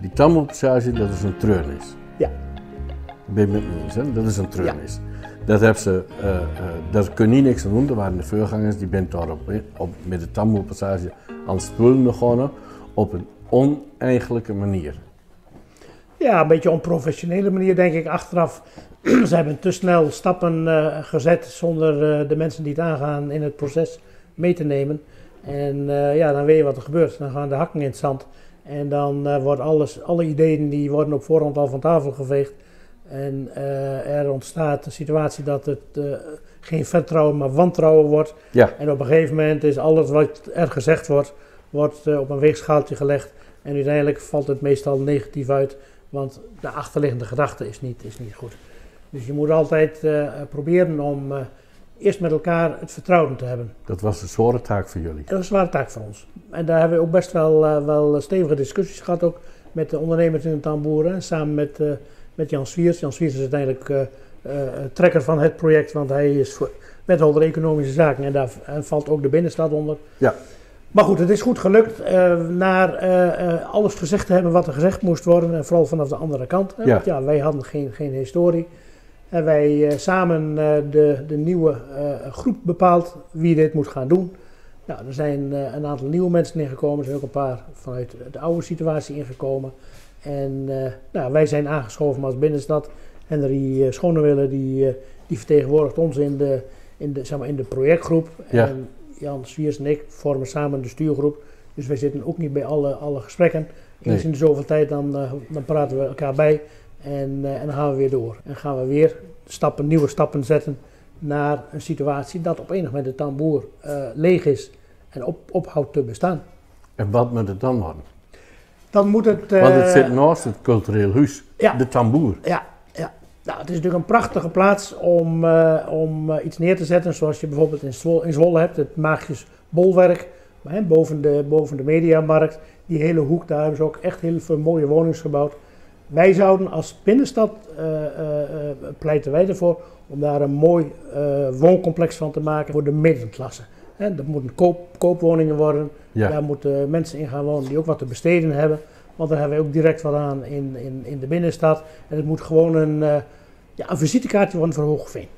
Die tamboerpassage, dat is een treurnis. Ja. Ben je met me eens, hè? Dat is een treurnis. Dat, heb ze, uh, uh, daar kun je niks aan doen. Er waren de voorgangers, die bent daar op, op, met de tamboerpassage aan het spullen begonnen. Op een oneigenlijke manier. Ja, een beetje onprofessionele manier denk ik achteraf. Ze hebben te snel stappen uh, gezet zonder de mensen die het aangaan in het proces mee te nemen. En ja, dan weet je wat er gebeurt. Dan gaan de hakken in het zand. En dan wordt alles, alle ideeën die worden op voorhand al van tafel geveegd. En er ontstaat de situatie dat het geen vertrouwen, maar wantrouwen wordt. Ja. En op een gegeven moment is alles wat er gezegd wordt, wordt op een weegschaaltje gelegd. En uiteindelijk valt het meestal negatief uit. Want de achterliggende gedachte is niet, is niet goed. Dus je moet altijd proberen om eerst met elkaar het vertrouwen te hebben. Dat was een zware taak voor jullie? Dat was een zware taak voor ons. En daar hebben we ook best wel, uh, wel stevige discussies gehad, ook met de ondernemers in de tamboeren. Samen met, met Jan Swiers. Jan Swiers is uiteindelijk trekker van het project, want hij is wethouder economische zaken en daar valt ook de binnenstad onder. Ja. Maar goed, het is goed gelukt uh, naar uh, alles gezegd te hebben wat er gezegd moest worden. En vooral vanaf de andere kant. Hè? Ja. Want ja, wij hadden geen, geen historie. En wij samen de, de nieuwe groep bepaald wie dit moet gaan doen. Nou, er zijn een aantal nieuwe mensen ingekomen. Er zijn ook een paar vanuit de oude situatie ingekomen. En nou, wij zijn aangeschoven als binnenstad. Henry Schonewille die, die vertegenwoordigt ons in de, in de, zeg maar, in de projectgroep. Ja. En, Jan Swiers en ik vormen samen de stuurgroep. Dus wij zitten ook niet bij alle, alle gesprekken. Eens Nee. in de zoveel tijd dan, dan praten we elkaar bij en, uh, en dan gaan we weer door. En gaan we weer stappen, nieuwe stappen zetten naar een situatie dat op enig moment de tamboer uh, leeg is en op, ophoudt te bestaan. En wat moet het dan worden? Dan moet het... Want het zit naast het cultureel huis, ja. de tamboer. Ja, ja. Nou, het is natuurlijk een prachtige plaats om, uh, om iets neer te zetten, zoals je bijvoorbeeld in Zwolle, in Zwolle hebt, het Magisch Bolwerk, hè, boven, de, boven de Mediamarkt. Die hele hoek, daar hebben ze ook echt heel veel mooie woningen gebouwd. Wij zouden als binnenstad uh, pleiten wij ervoor om daar een mooi wooncomplex van te maken voor de middenklasse. Dat moeten koop, koopwoningen worden, Ja. daar moeten mensen in gaan wonen die ook wat te besteden hebben. Want daar hebben we ook direct wat aan in, in, in de binnenstad. En het moet gewoon een, ja, een visitekaartje worden voor Hoogveen.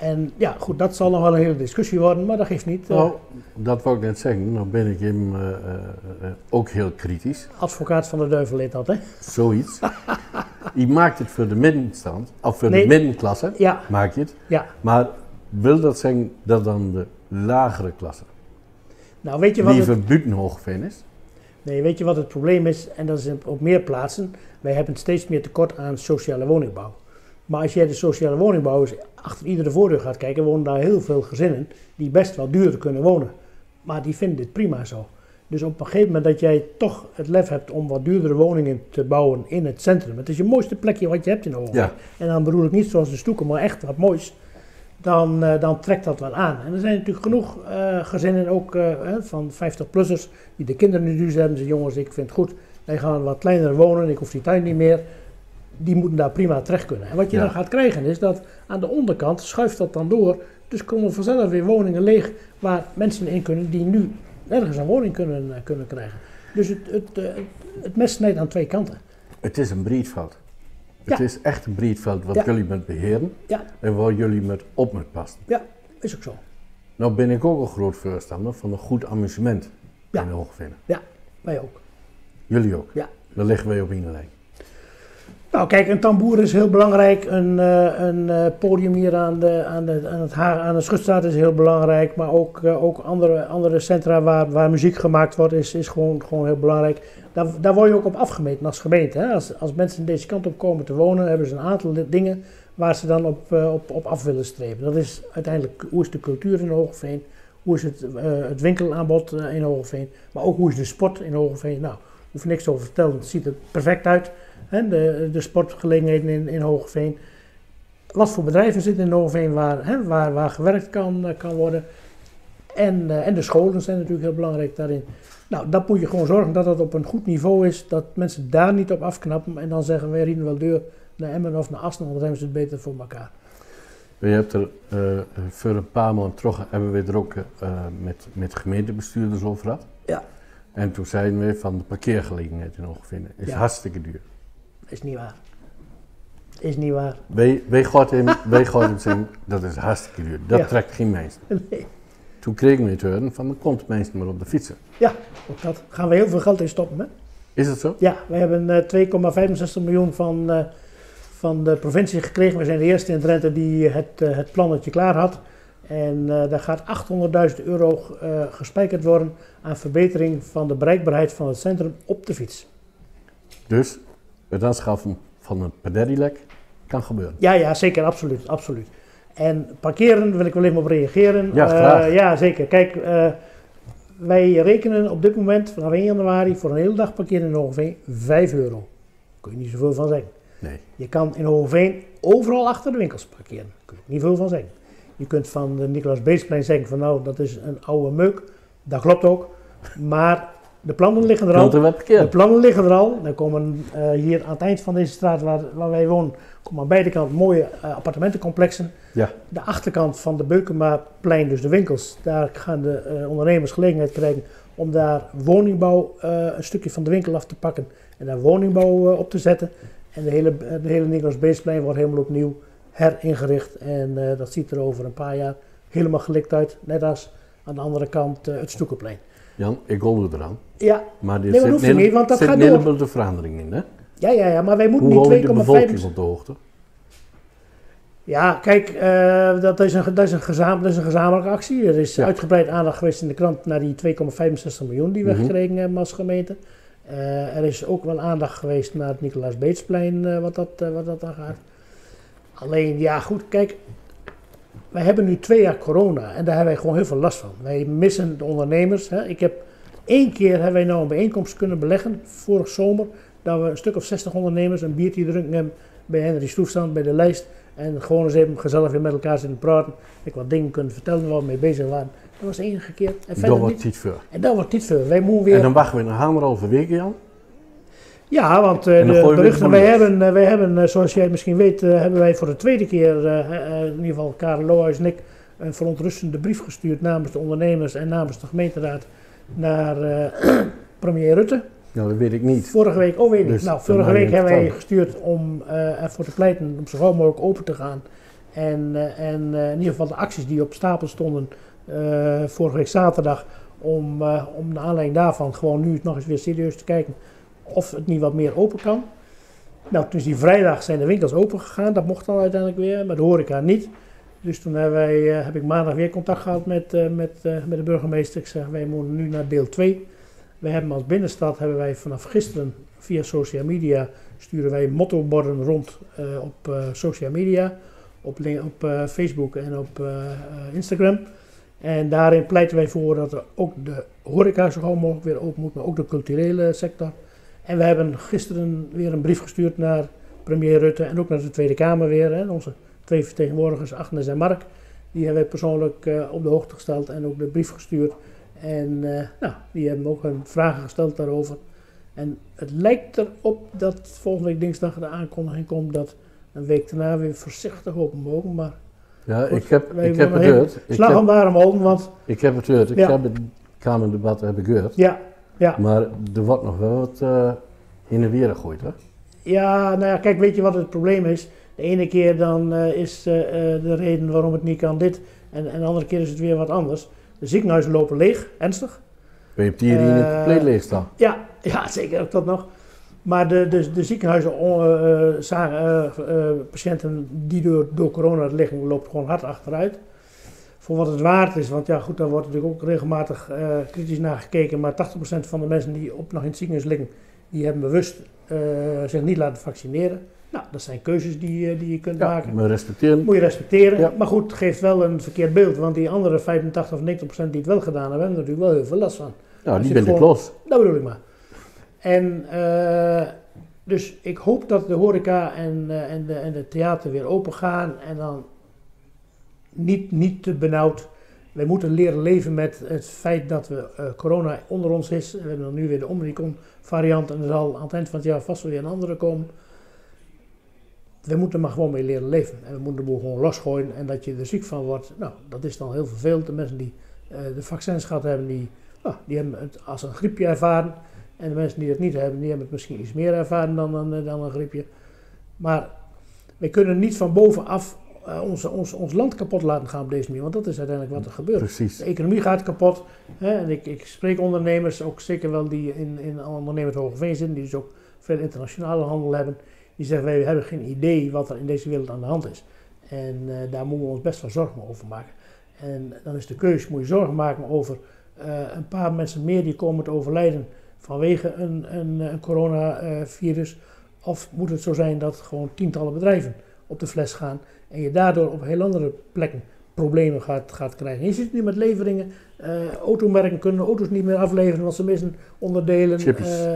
En ja, goed, dat zal nog wel een hele discussie worden, maar dat geeft niet. Uh, Nou, dat wou ik net zeggen. Nou ben ik hem uh, uh, ook heel kritisch. advocaat van de duivel heet dat, hè? Zoiets. je maakt het voor de middenstand, of voor Nee. de middenklasse, Ja, maak je het. ja. Maar wil dat zeggen dat dan de lagere klasse, Nou, weet je wat die het, is? nee, weet je wat het probleem is? En dat is op meer plaatsen. Wij hebben steeds meer tekort aan sociale woningbouw. Maar als jij de sociale woningbouw eens achter iedere voordeur gaat kijken, wonen daar heel veel gezinnen die best wel duurder kunnen wonen. Maar die vinden dit prima zo. Dus op een gegeven moment dat jij toch het lef hebt om wat duurdere woningen te bouwen in het centrum. Het is je mooiste plekje wat je hebt in Hoogveen. Ja. En dan bedoel ik niet zoals de stoeken, maar echt wat moois. Dan, uh, dan trekt dat wel aan. En er zijn natuurlijk genoeg uh, gezinnen, ook uh, van 50-plussers, die de kinderen nu duur hebben. Zeggen, jongens, ik vind het goed, wij gaan wat kleiner wonen, ik hoef die tuin niet meer. Die moeten daar prima terecht kunnen. En wat je Ja. dan gaat krijgen is dat aan de onderkant schuift dat dan door. Dus komen vanzelf weer woningen leeg waar mensen in kunnen die nu nergens een woning kunnen, kunnen krijgen. Dus het, het, het, het mes snijdt aan twee kanten. Het is een breedveld. Het Ja. is echt een breedveld wat Ja. jullie met beheren Ja, en waar jullie met op met passen. ja, is ook zo. Nou ben ik ook een groot voorstander van een goed amusement Ja. in Hoogveen. Wij ook. Jullie ook. Ja. Daar liggen wij op één lijn. Nou, kijk, een tamboer is heel belangrijk. Een, uh, een uh, podium hier aan de, aan, de, aan, het aan de Schutstraat is heel belangrijk. Maar ook, uh, ook andere, andere centra waar, waar muziek gemaakt wordt, is, is gewoon, gewoon heel belangrijk. Daar, daar word je ook op afgemeten als gemeente. Hè? Als, als mensen deze kant op komen te wonen, hebben ze een aantal dingen waar ze dan op, op, op af willen strepen. Dat is uiteindelijk hoe is de cultuur in Hogeveen, hoe is het, het winkelaanbod in Hogeveen, maar ook hoe is de sport in Hogeveen. Nou, hoef niks over te vertellen, het ziet er perfect uit. Hè, de, de sportgelegenheden in, in Hogeveen. Wat voor bedrijven zitten in Hogeveen waar, hè, waar, waar gewerkt kan, uh, kan worden. En, uh, en de scholen zijn natuurlijk heel belangrijk daarin. Nou, dat moet je gewoon zorgen dat dat op een goed niveau is. Dat mensen daar niet op afknappen. En dan zeggen wij rieden wel deur naar Emmen of naar Assen. Want dan hebben ze het beter voor elkaar. Je hebt er uh, voor een paar maanden terug hebben we er ook met, met gemeentebestuurders over gehad. Ja. En toen zeiden we van de parkeergelegenheid in Oogvinden. Is Ja. hartstikke duur. Is niet waar. Is niet waar. Wij, wij gaan in, wij gaan in dat is hartstikke duur. Dat Ja. trekt geen mensen. Nee. Toen kregen we het horen van, dan komt mensen maar op de fietsen. Ja, ook dat gaan we heel veel geld in stoppen. Hè? Is het zo? Ja, we hebben eh, 2,65 miljoen van, eh, van de provincie gekregen. We zijn de eerste in Drenthe die het, eh, het plannetje klaar had. En eh, daar gaat 800.000 euro eh gespijkerd worden aan verbetering van de bereikbaarheid van het centrum op de fiets. Dus het aanschaffen van een pedellek kan gebeuren. Ja, ja, zeker, absoluut, absoluut. En parkeren wil ik wel even op reageren. Ja, Eh, graag. ja, zeker. Kijk, eh, wij rekenen op dit moment vanaf 1 januari voor een hele dag parkeren in Hogeveen 5 euro. Daar kun je niet zoveel van zeggen. Nee. Je kan in Hogeveen overal achter de winkels parkeren. Daar kun je niet veel van zeggen. Je kunt van de Nicolaas Beesplein zeggen van nou, dat is een oude meuk. Dat klopt ook. Maar de plannen liggen er al. De plannen liggen er al. Er komen eh, hier aan het eind van deze straat waar, waar wij wonen, komen aan beide kanten mooie eh, appartementencomplexen. Ja. De achterkant van de Beukemaplein, dus de winkels, daar gaan de eh, ondernemers gelegenheid krijgen om daar woningbouw, een stukje van de winkel af te pakken en daar woningbouw op te zetten. En de hele, de hele Beesplein wordt helemaal opnieuw heringericht. En dat ziet er over een paar jaar helemaal gelikt uit. Net als aan de andere kant het Stoekenplein. Jan, ik u eraan. Ja, Maar er Nee, maar zit hoeft niet, want dat gaat door. de verandering in. Hè? ja, ja, ja, maar wij moeten Hoe hou je de niet bevolking 2,5... op de hoogte? Ja, kijk, eh, dat, is een, dat, is een gezam, dat is een gezamenlijke actie. Er is Ja. uitgebreid aandacht geweest in de krant naar die 2,65 miljoen die we Mhm. gekregen hebben als gemeente. Eh, er is ook wel aandacht geweest naar het Nicolaas Beetsplein, eh, wat, dat, wat dat aan gaat. Alleen, ja goed, kijk, wij hebben nu twee jaar corona en daar hebben wij gewoon heel veel last van. Wij missen de ondernemers. Hè. Ik heb één keer hebben wij nou een bijeenkomst kunnen beleggen, vorig zomer, dat we een stuk of 60 ondernemers een biertje drinken hebben bij Henry Stoefstand, bij de lijst. En gewoon eens even gezellig weer met elkaar zitten praten. Ik wat dingen kunnen vertellen waar we mee bezig waren. Dat was de enige keer. En Dat wordt niet. veel. En dat wordt niet veel. Wij moeten weer... En dan wachten we een anderhalve week, Jan. Ja, want eh, dan de berichten, het wij hebben, eh, wij hebben, eh, zoals jij misschien weet, eh, hebben wij voor de tweede keer, eh, eh, in ieder geval Karel Lohuis en ik, een verontrustende brief gestuurd namens de ondernemers en namens de gemeenteraad naar eh, premier Rutte. Nou, dat weet ik niet. Vorige week, oh weet ik niet. Dus nou, vorige week hebben wij gestuurd om eh, ervoor te pleiten om zo gauw mogelijk open te gaan. En, eh, en eh, in ieder geval de acties die op stapel stonden eh, vorige week zaterdag, om, eh, om naar aanleiding daarvan gewoon nu nog eens weer serieus te kijken of het niet wat meer open kan. Nou, dus die vrijdag zijn de winkels open gegaan, dat mocht dan uiteindelijk weer, maar de horeca niet. Dus toen hebben wij, eh, heb ik maandag weer contact gehad met, eh, met, eh, met de burgemeester. Ik zeg, wij moeten nu naar deel 2. We hebben als binnenstad hebben wij vanaf gisteren via social media sturen wij mottoborden rond op social media, op, op Facebook en op Instagram. En daarin pleiten wij voor dat er ook de horeca zo gauw mogelijk weer open moet, maar ook de culturele sector. En we hebben gisteren weer een brief gestuurd naar premier Rutte en ook naar de Tweede Kamer weer. Hè, onze twee vertegenwoordigers, Agnes en Mark. Die hebben wij persoonlijk eh, op de hoogte gesteld en ook de brief gestuurd. En eh, nou, die hebben ook hun vragen gesteld daarover. En het lijkt erop dat volgende week dinsdag de aankondiging komt dat een week daarna weer voorzichtig open mogen. Maar Ja, Goed, ik heb, ik heb het gehoord. Ik slag om heb, de arm houden, want ik heb het gehoord. Ik Ja. heb het Kamerdebat heb ik gehoord. ja, ja. Maar er wordt nog wel wat eh in en weer gegooid, hè? Ja, nou ja, kijk, weet je wat het probleem is? De ene keer dan eh, is eh, de reden waarom het niet kan dit. En, en de andere keer is het weer wat anders. De ziekenhuizen lopen leeg, ernstig. We hebben hier hier Eh, compleet leeg staan. Ja, ja zeker ook dat nog. Maar de, de, de ziekenhuizen, zagen, patiënten die door, door corona liggen, lopen gewoon hard achteruit. Voor wat het waard is, want ja goed, daar wordt natuurlijk ook regelmatig eh, kritisch naar gekeken. Maar 80% van de mensen die op, nog in het ziekenhuis liggen, die hebben bewust eh, zich niet laten vaccineren. Nou, dat zijn keuzes die, eh, die je kunt Ja, maken. respecteren. Moet je respecteren. Ja. Maar goed, het geeft wel een verkeerd beeld. Want die andere 85 of 90% die het wel gedaan hebben, hebben er natuurlijk wel heel veel last van. Nou, Als die ben ik los. Dat bedoel ik maar. En dus ik hoop dat de horeca en, en, de, en de theater weer open gaan. En dan niet, te benauwd. Wij moeten leren leven met het feit dat we eh, corona onder ons is. We hebben dan nu weer de Omicron variant. En er zal aan het eind van het jaar vast weer een andere komen. We moeten maar gewoon mee leren leven. En we moeten de boel gewoon losgooien. En dat je er ziek van wordt, nou, dat is dan heel vervelend. De mensen die eh, de vaccins gehad hebben, die Nou, die hebben het als een griepje ervaren. En de mensen die het niet hebben, die hebben het misschien iets meer ervaren dan, dan, dan een griepje. Maar wij kunnen niet van bovenaf uh, ons, ons, ons land kapot laten gaan op deze manier. Want dat is uiteindelijk wat er gebeurt. Precies. De economie gaat kapot. Hè, en ik, ik spreek ondernemers, ook zeker wel die in, in ondernemers Hogeveen zitten, die dus ook veel internationale handel hebben. Die zeggen, wij hebben geen idee wat er in deze wereld aan de hand is. En uh, daar moeten we ons best wel zorgen over maken. En dan is de keuze, moet je zorgen maken over uh, een paar mensen meer die komen te overlijden vanwege een, een, een coronavirus. Of moet het zo zijn dat gewoon tientallen bedrijven op de fles gaan en je daardoor op heel andere plekken problemen gaat, gaat krijgen. Je ziet nu met leveringen, uh, automerken kunnen auto's niet meer afleveren, want ze missen onderdelen,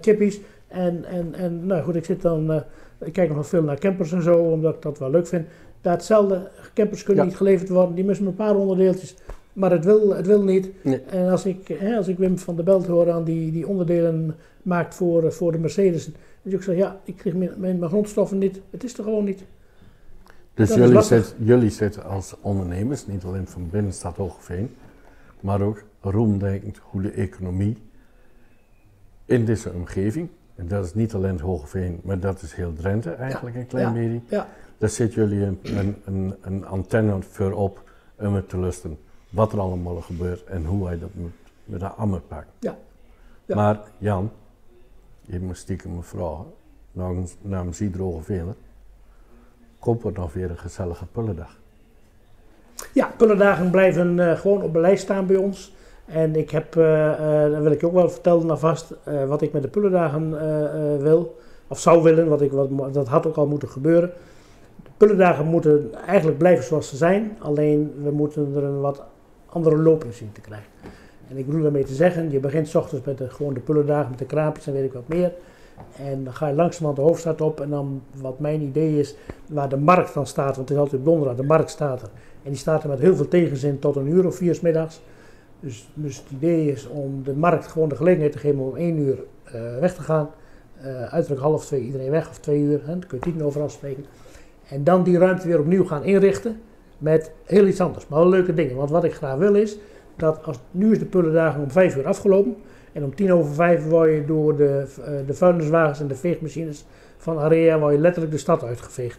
chippies. Uh, en, en, en nou goed, ik zit dan, uh, ik kijk nog veel naar campers en zo, omdat ik dat wel leuk vind. Daar hetzelfde, campers kunnen ja. niet geleverd worden, die missen een paar onderdeeltjes, maar het wil, het wil niet. Nee. En als ik, hè, als ik Wim van der Belt hoor aan die, die onderdelen maakt voor, voor de Mercedes, dus ik zeg ja, ik kreeg mijn, mijn grondstoffen niet, het is er gewoon niet. Dus jullie, zit, jullie zitten als ondernemers, niet alleen van binnenstad Hogeveen, maar ook roemdenkend hoe de economie in deze omgeving, en dat is niet alleen Hogeveen, maar dat is heel Drenthe eigenlijk ja, een klein beetje, Ja, daar zit jullie een, een, een, een antenne voor op om het te lusten wat er allemaal gebeurt en hoe wij dat moet, met de ammer pakken. Ja. Ja. Maar Jan, je moet stiekem me vragen, namens, namens iedere Hogeveener, komt nog weer een gezellige pullendag? Ja, pullendagen blijven uh, gewoon op beleid staan bij ons. En ik heb, uh, dan wil ik ook wel vertellen alvast, wat ik met de pullendagen wil. Of zou willen, wat ik, wat, dat had ook al moeten gebeuren. De pullendagen moeten eigenlijk blijven zoals ze zijn. Alleen we moeten er een wat andere loop in zien te krijgen. En ik bedoel daarmee te zeggen, je begint s ochtends met de, gewoon de pullendagen, met de kraampjes en weet ik wat meer. En dan ga je langzamerhand de hoofdstad op. En dan, wat mijn idee is, waar de markt dan staat, want het is altijd donderdag, de markt staat er. En die staat er met heel veel tegenzin tot een uur of vier middags. Dus, dus het idee is om de markt gewoon de gelegenheid te geven om één uur uh, weg te gaan. Uh, uiterlijk half twee iedereen weg, of twee uur, hè, daar kun je niet over afspreken. En dan die ruimte weer opnieuw gaan inrichten met heel iets anders, maar wel leuke dingen. Want wat ik graag wil is, dat als, nu is de pullendagen om vijf uur afgelopen. En om tien over vijf word je door de, uh, de vuilniswagens en de veegmachines van Area word je letterlijk de stad uitgeveegd.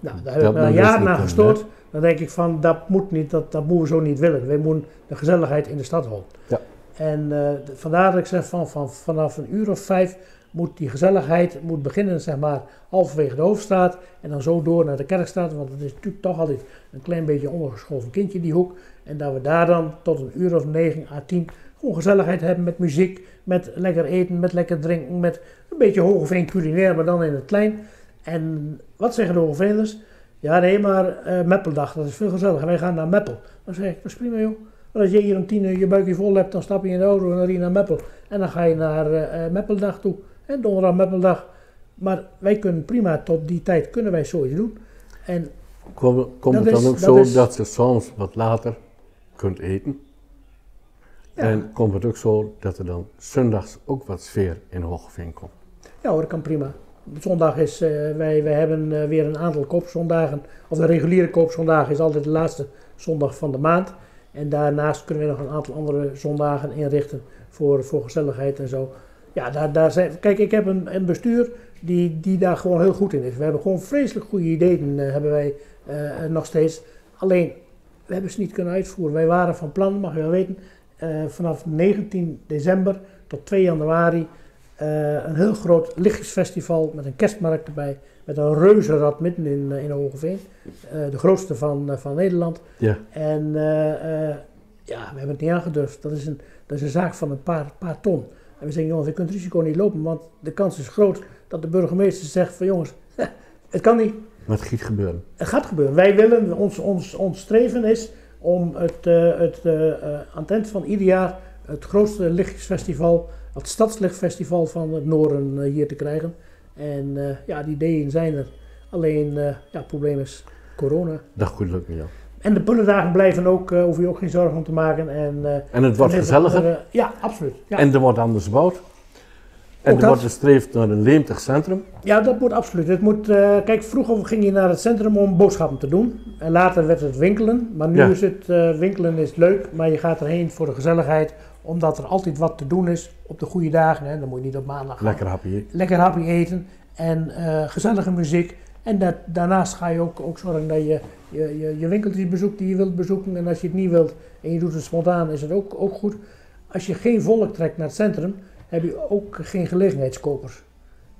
Nou, daar heb ik een jaar naar gestoord. Dan denk ik van, dat moet niet, dat, dat moeten we zo niet willen. Wij moeten de gezelligheid in de stad houden. Ja. En uh, vandaar dat ik zeg van, van vanaf een uur of vijf moet die gezelligheid moet beginnen, zeg maar, halverwege de hoofdstraat. En dan zo door naar de kerkstraat. Want het is natuurlijk toch altijd een klein beetje ondergeschoven kindje, die hoek. En dat we daar dan tot een uur of negen à tien gewoon gezelligheid hebben met muziek, met lekker eten, met lekker drinken, met een beetje Hogeveen culinair, maar dan in het klein. En wat zeggen de Hogeveeners? Ja, nee, maar uh, Meppeldag, dat is veel gezelliger. Wij gaan naar Meppel. Dan zeg ik, dat is prima joh. Als je hier om tien uur je buikje vol hebt, dan stap je in de auto en dan rie je naar Meppel. En dan ga je naar uh, Meppeldag toe. En donderdag Meppeldag. Maar wij kunnen prima tot die tijd kunnen wij zoiets doen. En Komt, komt het dan is, ook zo is- dat je soms wat later kunt eten? Ja. En komt het ook zo dat er dan zondags ook wat sfeer in Hogeveen komt? Ja hoor, dat kan prima. Zondag is, eh, wij, wij hebben eh, weer een aantal koopzondagen. Of de reguliere koopzondag is altijd de laatste zondag van de maand. En daarnaast kunnen we nog een aantal andere zondagen inrichten voor, voor gezelligheid en zo. Ja, daar, daar zijn, kijk, ik heb een, een bestuur die, die daar gewoon heel goed in is. We hebben gewoon vreselijk goede ideeën, eh, hebben wij nog steeds. Alleen, we hebben ze niet kunnen uitvoeren. Wij waren van plan, mag je wel weten, eh, vanaf 19 december tot 2 januari eh, een heel groot lichtjesfestival met een kerstmarkt erbij. Met een reuzenrad midden in, eh, in Hogeveen. Eh, de grootste van, van Nederland. Ja, En ja, we hebben het niet aangedurfd. Dat is een, dat is een zaak van een paar, paar ton. En we zeggen, jongens, je kunt het risico niet lopen, want de kans is groot dat de burgemeester zegt van jongens, het kan niet. maar het giet gebeuren. Het gaat gebeuren. Wij willen, ons, ons, ons streven is om het, eh, het eh, eh, aan het eind van ieder jaar het grootste lichtjesfestival, het Stadslichtfestival van het Noorden hier te krijgen. En ja, die ideeën zijn er. Alleen, ja, het probleem is corona. Dat goed lukt niet, Jan. En de pullendagen blijven ook, uh, hoef je ook geen zorgen om te maken. En, uh, En het wordt en gezelliger ja, absoluut. Ja. en er wordt anders gebouwd. En er wordt gestreefd naar een leemtig centrum. Ja, dat moet absoluut. Het moet, eh, kijk, vroeger ging je naar het centrum om boodschappen te doen. En later werd het winkelen. Maar nu Ja. is het eh, winkelen is leuk, maar je gaat erheen voor de gezelligheid. Omdat er altijd wat te doen is op de goede dagen. Hè. Dan moet je niet op maandag gaan. Lekker happy. Lekker hapje eten en eh, gezellige muziek. En dat, daarnaast ga je ook, ook zorgen dat je je, je je winkeltjes bezoekt die je wilt bezoeken. En als je het niet wilt en je doet het spontaan, is het ook, ook goed. Als je geen volk trekt naar het centrum, heb je ook geen gelegenheidskopers.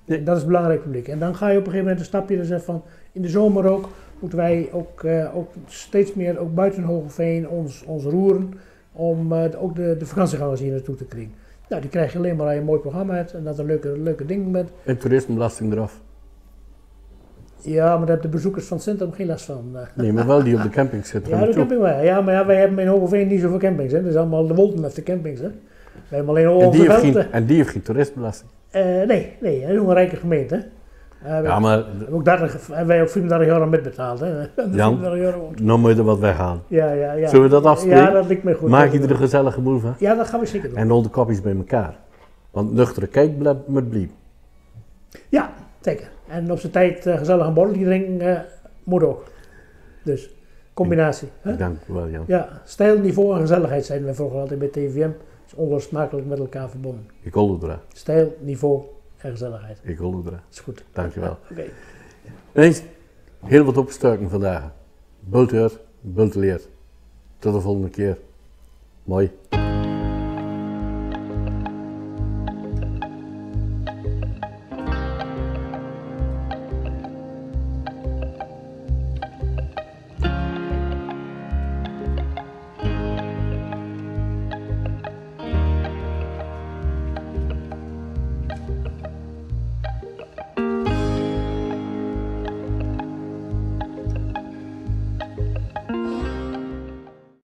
Nee. En dat is het belangrijk publiek. En dan ga je op een gegeven moment een stapje zeggen van, in de zomer ook, moeten wij ook, eh, ook steeds meer, ook buiten Hogeveen, ons, ons roeren om eh, ook de, de vakantiegangers hier naartoe te krijgen. Nou, die krijg je alleen maar als je een mooi programma hebt en dat er leuke, leuke dingen bent. En toerismebelasting eraf. Ja, maar daar hebben de bezoekers van het centrum geen last van. Nee, maar wel die op de camping zitten. Ja, de camping wel. Ja, maar ja, wij hebben in Hogeveen niet zoveel campings. Hè. Dat is allemaal de Wolten met de campings. Hè. Hebben alleen En die, heeft geen, en die heeft geen toerismebelasting. Eh, nee, nee, dat is een rijke gemeente. Eh, we Ja, maar hebben ook 30, hebben wij ook 34 jaar aan metbetaald. Hè. Jan. 34 jaar woont. nou moet er wat weggaan. Ja, ja, ja. Zullen we dat afspreken? Ja, dat lijkt me goed. Maak je er een gezellige boel van. Ja, dat gaan we zeker doen. En al de kopjes bij elkaar. Want nuchtere kijk blijft met blieb. Ja, zeker. En op zijn tijd eh, gezellig een borreltje drinken eh, moet ook. Dus, combinatie. Hè? Dank u wel, Jan. Ja, stijl, niveau en gezelligheid zijn we vroeger altijd bij TVM. Is onlosmakelijk met elkaar verbonden. Ik hol u eraan. Stijl, niveau en gezelligheid. Ik hol u eraan. is goed. Dank je wel. Oké. Eens, heel wat opstuiken vandaag. Bult uit, bult leert. Tot de volgende keer. Mooi.